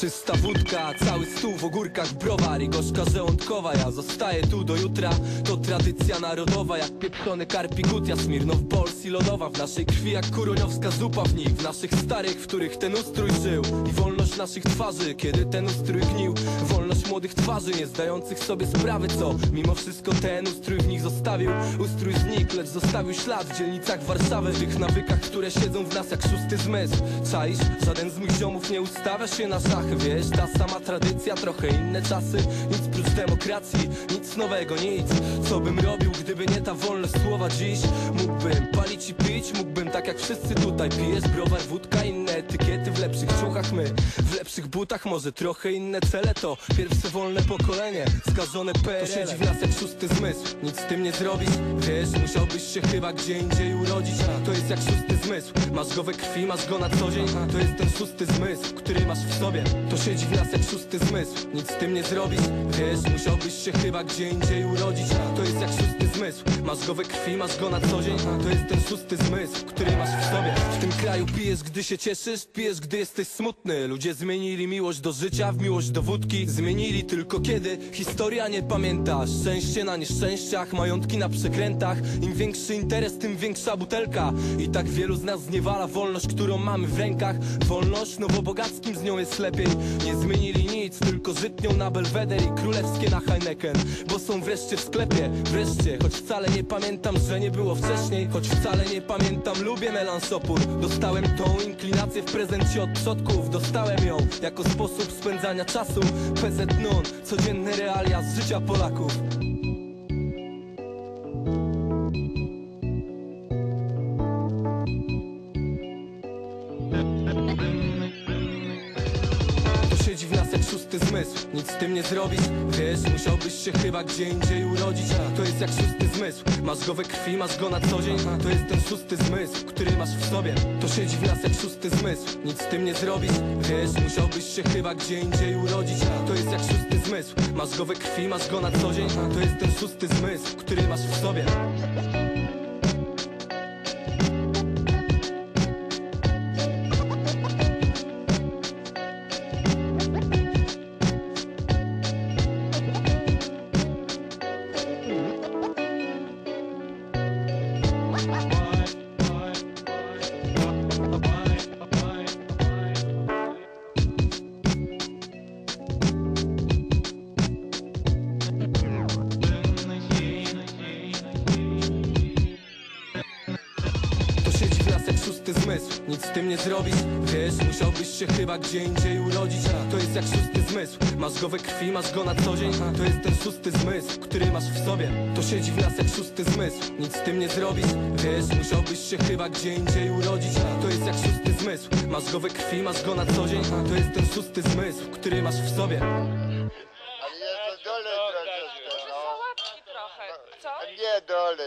Czysta wódka, cały stół w ogórkach browar. I gorzka żołądkowa Ja zostaję tu do jutra, to tradycja narodowa Jak pieprzony karpikut, ja Smirnow Bols i lodowa W naszej krwi jak kuroniowska zupa w nich W naszych starych, w których ten ustrój żył. I wolność naszych twarzy, kiedy ten ustrój gnił. Wolność młodych twarzy, nie zdających sobie sprawy Co? Mimo wszystko ten ustrój w nich zostawił. Ustrój znikł, lecz zostawił ślad w dzielnicach Warszawy W tych nawykach, które siedzą w nas jak szósty zmysł. Czaisz? Żaden z moich ziomów nie ustawia się na szachy Wiesz, ta sama tradycja, trochę inne czasy. Nic prócz demokracji, nic nowego, nic. Co bym robił, gdyby nie ta wolność słowa dziś? Mógłbym palić i pić, mógłbym tak jak wszyscy tutaj Pijesz. Browar, wódka, inne My w lepszych butach, może trochę inne cele. To pierwsze wolne pokolenie, skażone PRL To siedzi w nas jak szósty zmysł, nic z tym nie zrobisz. Wiesz, musiałbyś się chyba gdzie indziej urodzić. To jest jak szósty zmysł, masz go we krwi, masz go na co dzień. To jest ten szósty zmysł, który masz w sobie. To siedzi w nas jak szósty zmysł, nic z tym nie zrobisz. Wiesz, musiałbyś się chyba gdzie indziej urodzić. To jest jak szósty zmysł, masz go we krwi, masz go na co dzień. To jest ten szósty zmysł, który masz w sobie Kraju pijesz, gdy się cieszysz, pijesz, gdy jesteś smutny. Ludzie zmienili miłość do życia w miłość do wódki. Zmienili tylko kiedy historia nie pamięta Szczęście na nieszczęściach, majątki na przekrętach. Im większy interes, tym większa butelka. I tak wielu z nas zniewala wolność, którą mamy w rękach. Wolność, no bo bogackim z nią jest lepiej. Nie zmienili nic, tylko żytnią na Belweder i królewskie na Heineken. Bo są wreszcie w sklepie, wreszcie. Choć wcale nie pamiętam, że nie było wcześniej. Choć wcale nie pamiętam, lubię melansopór Dostałem tą inklinację w prezencie od przodków. Dostałem ją jako sposób spędzania czasu. PZ NUN, codzienne realia z życia Polaków szósty zmysł. Nic z tym nie zrobisz, wiesz Musiałbyś się chyba gdzie indziej urodzić. To jest jak szósty zmysł. Masz go we krwi, masz go na co dzień. To jest ten szósty zmysł, który masz w sobie. To siedzi w nas jak szósty zmysł. Nic z tym nie zrobisz, wiesz Musiałbyś się chyba gdzie indziej urodzić. To jest jak szósty zmysł. Masz go we krwi, masz go na co dzień. To jest ten szósty zmysł, który masz w sobie zmysł Nic z tym nie zrobisz, wiesz Musiałbyś się chyba gdzie indziej urodzić. To jest jak szósty zmysł. Masz go we krwi, masz go na co dzień. To jest ten szósty zmysł, który masz w sobie. To siedzi w nas jak szósty zmysł. Nic z tym nie zrobisz, wiesz Musiałbyś się chyba gdzie indziej urodzić. To jest jak szósty zmysł. Masz go we krwi, masz go na co dzień. To jest ten szósty zmysł, który masz w sobie. Ale jest to dole troszeczkę, no. Sałatki trochę, co? Nie dole,